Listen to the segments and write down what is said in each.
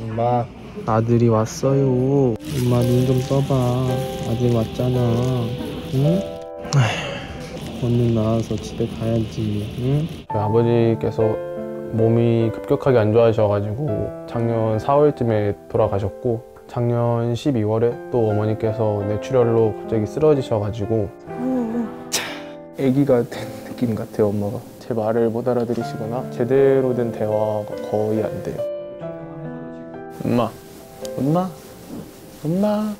엄마. 아들이 왔어요. 엄마 눈 좀 떠봐. 아들 왔잖아. 응? 아휴, 얼른 나와서 집에 가야지. 응? 아버지께서 몸이 급격하게 안 좋아지셔가지고 작년 4월쯤에 돌아가셨고 작년 12월에 또 어머니께서 뇌출혈로 갑자기 쓰러지셔가지고 아기가 된 느낌 같아요 엄마가. 제 말을 못 알아들으시거나 제대로 된 대화가 거의 안 돼요 엄마. 엄마. 엄마.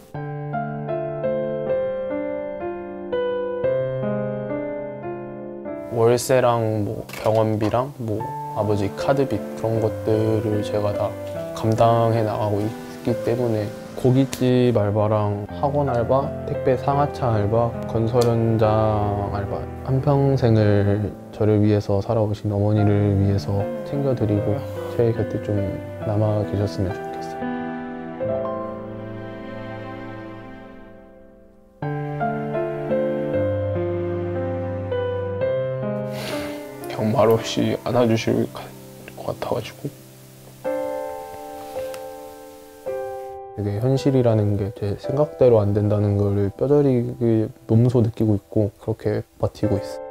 월세랑 뭐 병원비랑 뭐 아버지 카드빚 그런 것들을 제가 다 감당해 나가고 있기 때문에 고깃집 알바랑 학원 알바, 택배 상하차 알바, 건설 현장 알바 한평생을 저를 위해서 살아오신 어머니를 위해서 챙겨드리고 제 곁에 좀 남아 계셨으면 좋겠어요. 그냥 말없이 안아주실 것 같아가지고 이게 현실이라는 게 제 생각대로 안 된다는 걸 뼈저리게 몸소 느끼고 있고 그렇게 버티고 있어요.